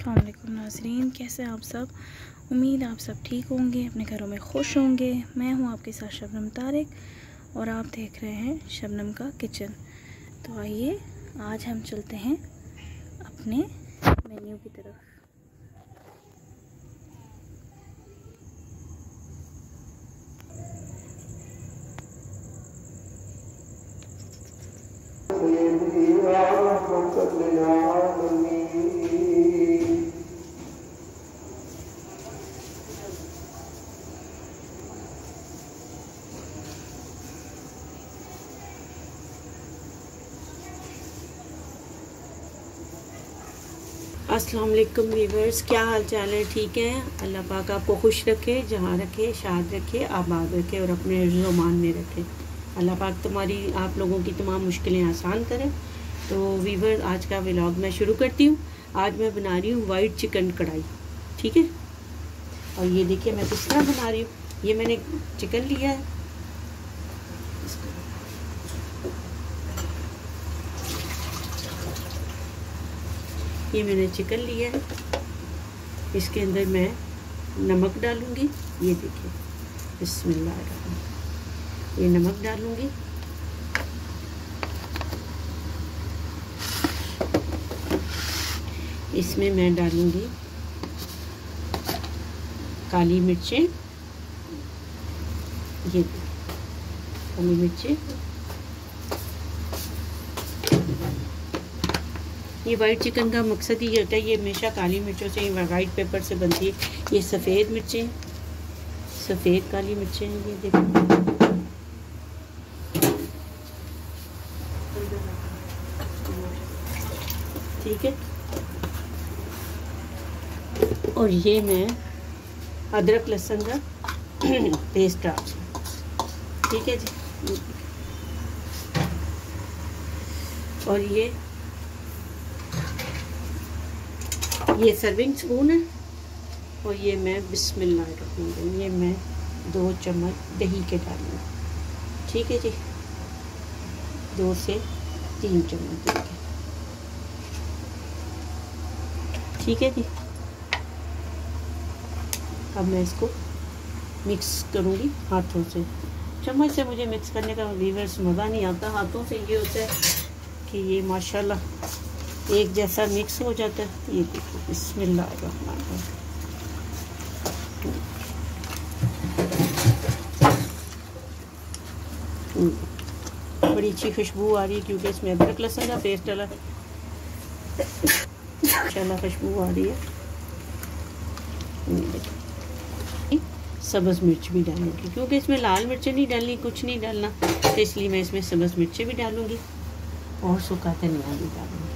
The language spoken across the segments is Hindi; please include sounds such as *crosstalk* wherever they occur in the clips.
अल्लाम नाजरीन, कैसे आप सब? उम्मीद आप सब ठीक होंगे, अपने घरों में खुश होंगे। मैं हूँ आपके साथ शबनम तारिक और आप देख रहे हैं शबनम का किचन। तो आइए, आज हम चलते हैं अपने मेन्यू की तरफ़। अस्सलाम वालेकुम वीवर्स क्या हाल चाल है? ठीक है? अल्लाह पाक आपको खुश रखे, जहाँ रखे, शाद रखे, आबाद रखे और अपने जुमान में रखे। अल्लाह पाक तुम्हारी, आप लोगों की तमाम मुश्किलें आसान करें। तो वीवर आज का व्लॉग मैं शुरू करती हूँ। आज मैं बना रही हूँ वाइट चिकन कढ़ाई। ठीक है? और ये देखिए मैं किस तरह बना रही हूँ। ये मैंने चिकन लिया है। ये मैंने चिकन लिया है। इसके अंदर मैं नमक डालूँगी। ये देखिए, बिस्मिल्लाह। ये नमक डालूँगी। इसमें मैं डालूँगी काली मिर्चें। ये काली मिर्चें। ये वाइट चिकन का मकसद ही होता है, ये हमेशा काली मिर्चों से वाइट पेपर से बनती है। ये सफ़ेद मिर्चें, सफ़ेद काली मिर्चें हैं, ये देखो। ठीक है? और ये मैं अदरक, लहसुन का *clears throat* पेस्ट डाल ठीक है जी? और ये ये सर्विंग स्पून है और ये मैं बिस्मिल्लाह रखूँगी ये मैं दो चम्मच दही के डालूँगी ठीक है जी? दो से तीन चम्मच दही के। ठीक है जी? अब मैं इसको मिक्स करूँगी हाथों से। चम्मच से मुझे मिक्स करने का वीवर्स मज़ा नहीं आता। हाथों से ये होता है कि ये माशाल्लाह एक जैसा मिक्स हो जाता है। ये देखो, बिस्मिल्लाह बड़ी अच्छी खुशबू आ रही है क्योंकि इसमें अदरक लहसुन का पेस्ट डाला। माशाल्लाह खुशबू आ रही है। सब्ज़ मिर्च भी डालूँगी, क्योंकि इसमें लाल मिर्चें नहीं डालनी, कुछ नहीं डालना तो इसलिए मैं इसमें सब्ज़ मिर्चें भी डालूँगी और सूखा धनिया भी डालूँगी।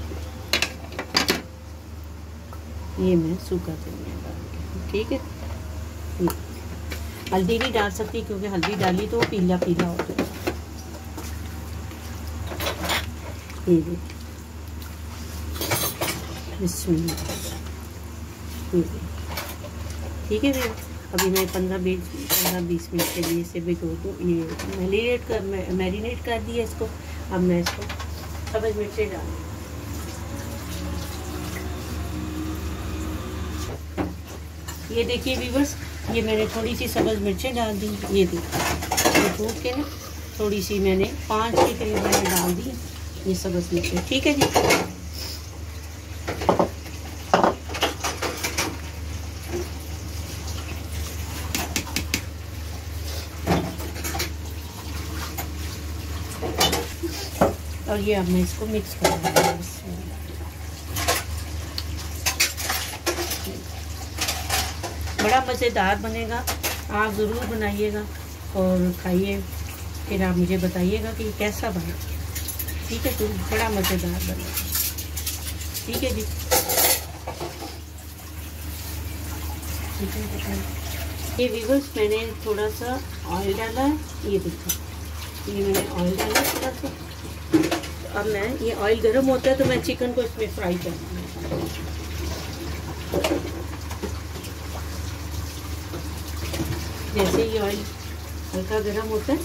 ये मैं सूखा धनिया डाल ठीक है? हल्दी नहीं डाल सकती क्योंकि हल्दी डाली तो पीला पीला हो। जाएगा ये ठीक है अभी मैं पंद्रह बीस पंद्रह बीस मिनट के लिए इसे भिगो दूँ। ये मैरिनेट कर मैरिनेट कर दिया इसको। अब मैं इसको सब्ज मिर्चें डालूँ। ये देखिए वीवर्स ये मैंने थोड़ी सी सब्ज़ मिर्चें डाल दी, ये देखिए। ये के ना थोड़ी सी मैंने पाँच के करीब मैंने डाल दी, ये सब्ज़ मिर्चें, ठीक है जी? और ये अब मैं इसको मिक्स कर दूँगी बड़ा मज़ेदार बनेगा। आप ज़रूर बनाइएगा और खाइए। फिर आप मुझे बताइएगा कि कैसा बना। ठीक है तो बड़ा मज़ेदार बनेगा। ठीक है जी। ये वीवर्स मैंने थोड़ा सा ऑयल डाला है। ये देखो। ये मैंने ऑयल डाला थोड़ा सा। अब मैं, ये ऑयल गर्म होता है तो मैं चिकन को इसमें फ्राई कर जैसे ही ऑयल हल्का गर्म होता है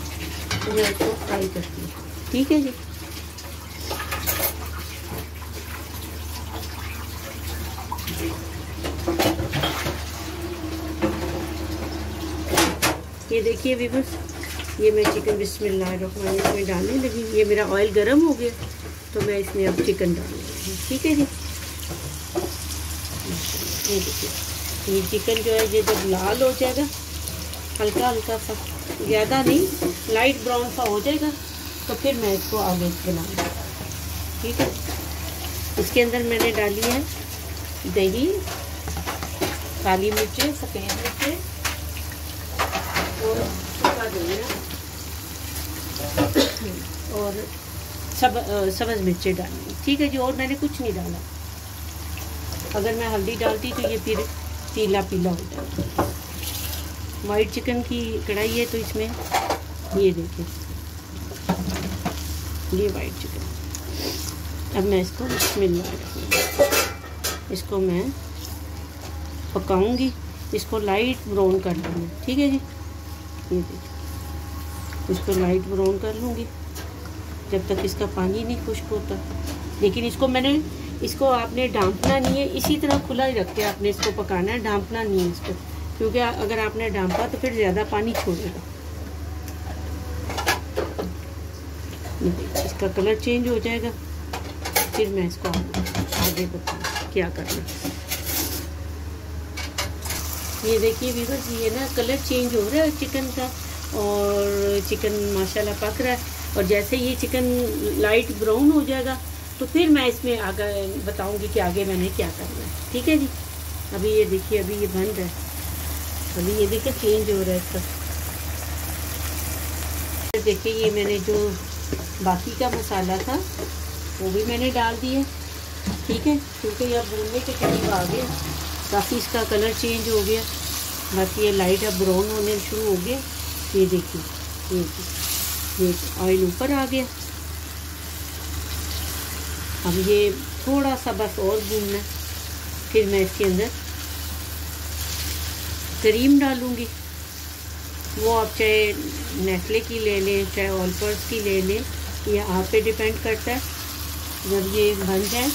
तो मैं इसको फ्राई करती हूँ। ठीक है जी? ये देखिए वीवर्स ये मैं चिकन बिस्मिल्लाहमान इसमें डालने लगी। ये मेरा ऑयल गर्म हो गया तो मैं इसमें अब चिकन डालूँगी ठीक है जी? ये देखिए, ये चिकन जो है, ये जब लाल हो जाएगा हल्का हल्का सा, ज़्यादा नहीं लाइट ब्राउन सा हो जाएगा तो फिर मैं इसको आगे बनाऊँगी ठीक है? इसके अंदर मैंने डाली है दही, काली मिर्चें, सफ़ेद मिर्चें, और सूखा धनिया और सब सब्ज़ मिर्चें डाली ठीक है जी, और मैंने कुछ नहीं डाला। अगर मैं हल्दी डालती तो ये फिर पीला पीला हो जाता। वाइट चिकन की कढ़ाई है तो इसमें ये देखिए। ये वाइट चिकन अब मैं इसको मिल इसको मैं पकाऊँगी। इसको लाइट ब्राउन कर लूँगी। ठीक है जी? ये देखिए। इसको लाइट ब्राउन कर लूँगी। जब तक इसका पानी नहीं खुश्क होता। लेकिन इसको मैंने, इसको आपने डांपना नहीं है। इसी तरह खुला ही रख के आपने। इसको पकाना है डांपना नहीं है इसको। क्योंकि अगर आपने डांपा तो फिर ज़्यादा पानी छोड़ेगा। इसका कलर चेंज हो जाएगा। फिर मैं इसको आगे बताऊँ, क्या करना ये देखिए वीवर ये ना कलर चेंज हो रहा है चिकन का, और चिकन माशाल्लाह पक रहा है। और जैसे ये चिकन लाइट ब्राउन हो जाएगा तो फिर मैं इसमें आगे बताऊँगी कि आगे मैंने क्या करना है। ठीक है जी? अभी ये देखिए, अभी ये रहा है। अभी ये देखिए चेंज हो रहा है इसका। देखिए, ये मैंने जो बाकी का मसाला था, वो भी मैंने डाल दिया। ठीक है, क्योंकि अब भूनने के करीब आ गया। काफ़ी इसका कलर चेंज हो गया। बाकी ये लाइट अब ब्राउन होने शुरू हो गया। ये देखिए, ये ये ऑयल ऊपर आ गया। अब ये थोड़ा सा बस और भूनना फिर मैं इसके अंदर क्रीम डालूँगी। वो आप चाहे नेस्ले की ले लें, चाहे ऑलपर्स की ले लें, ये आप पे डिपेंड करता है। जब ये बन जाए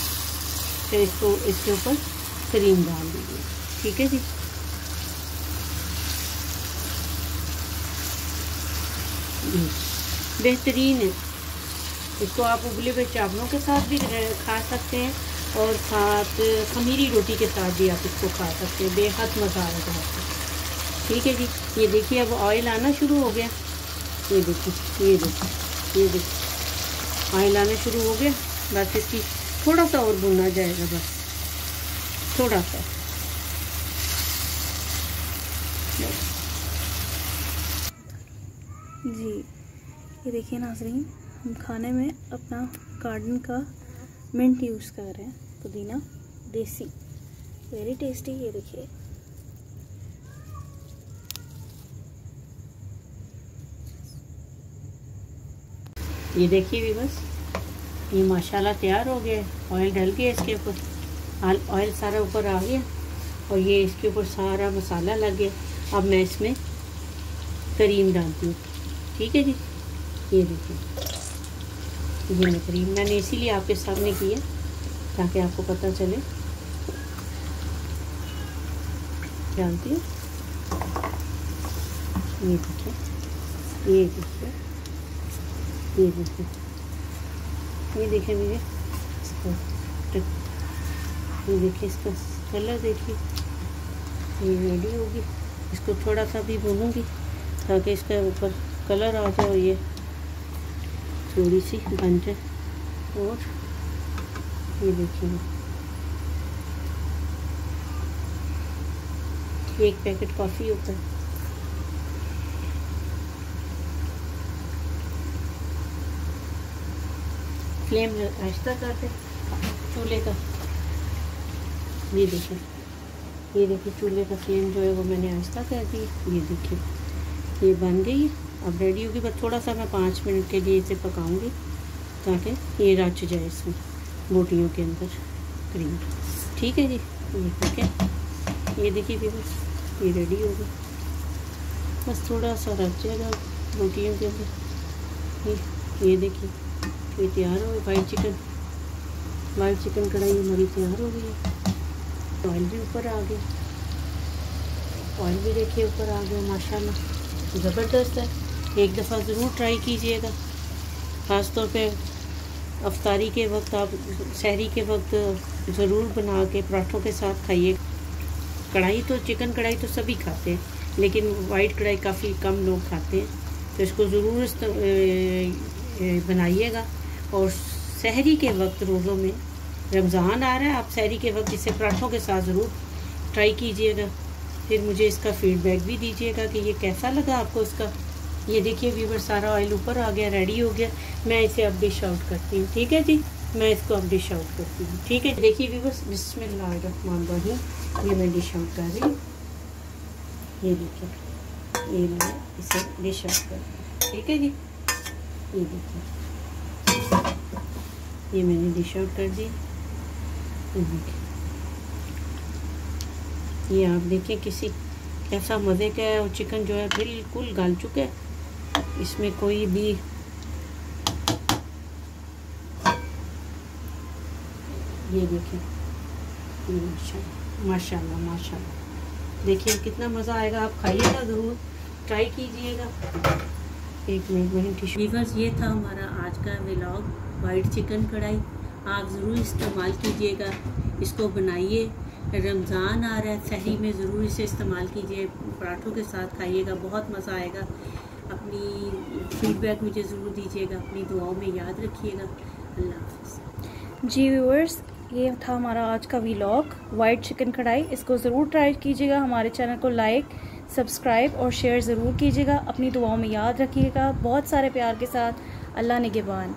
तो इसको, इसके ऊपर क्रीम डाल दीजिए। ठीक है जी? बेहतरीन है। इसको आप उबले हुए चावलों के साथ भी खा सकते हैं और साथ खमीरी रोटी के साथ भी आप इसको खा सकते हैं। बेहद मज़ा आएगा आपको। ठीक है जी। ये देखिए, अब ऑयल आना शुरू हो गया। ये देखिए ये देखिए ये देखिए। ऑयल आना शुरू हो गया। बस इसकी थोड़ा सा और भुना जाएगा बस। थोड़ा सा जी, ये देखिए नाजरीन, हम खाने में अपना गार्डन का मिंट यूज़ कर रहे हैं, पुदीना, देसी। वेरी टेस्टी ये देखिए। ये देखिए भी बस। ये माशाल्लाह तैयार हो गया ऑयल डल गया इसके ऊपर। ऑयल सारा ऊपर आ गया और ये इसके ऊपर सारा मसाला लग गया। अब मैं इसमें करीम डालती हूँ। ठीक है जी? ये देखिए। ये मैं करीम, मैंने इसीलिए आपके सामने किया ताकि आपको पता चले। डालती हूँ? ये देखिए। ये देखिए। ये देखिए। ये देखिए मेरे ये देखिए इसका कलर देखिए। ये रेडी होगी। इसको थोड़ा सा भी भूनूँगी ताकि इसका ऊपर कलर आ जाए ये थोड़ी सी बन जाए। और ये देखिए। एक पैकेट कॉफ़ी होता है। फ्लेम आहिस्ता करते चूल्हे का। ये देखिए। ये देखिए चूल्हे का फ्लेम जो है वो मैंने आहिस्ता कर दी ये देखिए। ये बन गई। अब रेडी होगी, बस थोड़ा सा मैं पाँच मिनट के लिए इसे पकाऊँगी ताकि ये रच जाए इसमें बोटियों के अंदर। क्रीम ठीक है जी? ये ठीक है। ये देखिए भी बस। ये रेडी हो गया बस थोड़ा सा रच जाएगा बोटियों के अंदर। ये ये देखिए। ये तैयार हो गया वाइट चिकन वाइट चिकन कढ़ाई हमारी तैयार हो गई है। ऑयल भी ऊपर आ गया। ऑयल भी देखिए, ऊपर आ गया, माशाल्लाह। ज़बरदस्त है। एक दफ़ा ज़रूर ट्राई कीजिएगा। ख़ास तौर पे अफ्तारी के वक्त आप, शहरी के वक्त ज़रूर बना के, पराठों के साथ खाइए। कढ़ाई तो चिकन कढ़ाई तो सभी खाते हैं, लेकिन वाइट कढ़ाई काफ़ी कम लोग खाते हैं। तो इसको ज़रूर बनाइएगा। और शहरी के वक्त रोज़ों में रमज़ान आ रहा है, आप शहरी के वक्त इसे पराठों के साथ ज़रूर ट्राई कीजिएगा। फिर मुझे इसका फीडबैक भी दीजिएगा कि ये कैसा लगा आपको इसका। ये देखिए व्यूवर सारा ऑयल ऊपर आ गया रेडी हो गया। मैं इसे अब डिश आउट करती हूँ, ठीक है जी? मैं इसको अब डिश आउट करती हूँ, ठीक है? देखिए व्यूवर्स बिस्मिल्लाहमान रहीम। ये मैं डिश आउट कर रही हूँ। ये देखिए, ये मैं इसे डिश आउट कर रही हूँ, ठीक है जी? ये देखिए ये मैंने डिश आउट कर दी। ये देखिए ये आप देखिए किसी कैसा मज़े का है और चिकन जो है बिल्कुल गल चुका है। इसमें कोई भी ये देखिए माशाल्लाह माशाल्लाह देखिए कितना मज़ा आएगा, आप खाइएगा ज़रूर ट्राई कीजिएगा। एक मिनट में टिश्यू ये था हमारा आज का व्लॉग वाइट चिकन कढ़ाई. आप ज़रूर इस्तेमाल कीजिएगा। इसको बनाइए। रमज़ान आ रहा है सहरी में ज़रूर इसे इस्तेमाल कीजिए। पराठों के साथ खाइएगा, बहुत मज़ा आएगा। अपनी फीडबैक मुझे ज़रूर दीजिएगा। अपनी दुआओं में याद रखिएगा। अल्लाह हाफ़ जी व्यूअर्स ये था हमारा आज का वीलॉग वाइट चिकन कढ़ाई। इसको ज़रूर ट्राई कीजिएगा। हमारे चैनल को लाइक सब्सक्राइब और शेयर ज़रूर कीजिएगा। अपनी दुआओं में याद रखिएगा। बहुत सारे प्यार के साथ। अल्लाह निगेबान।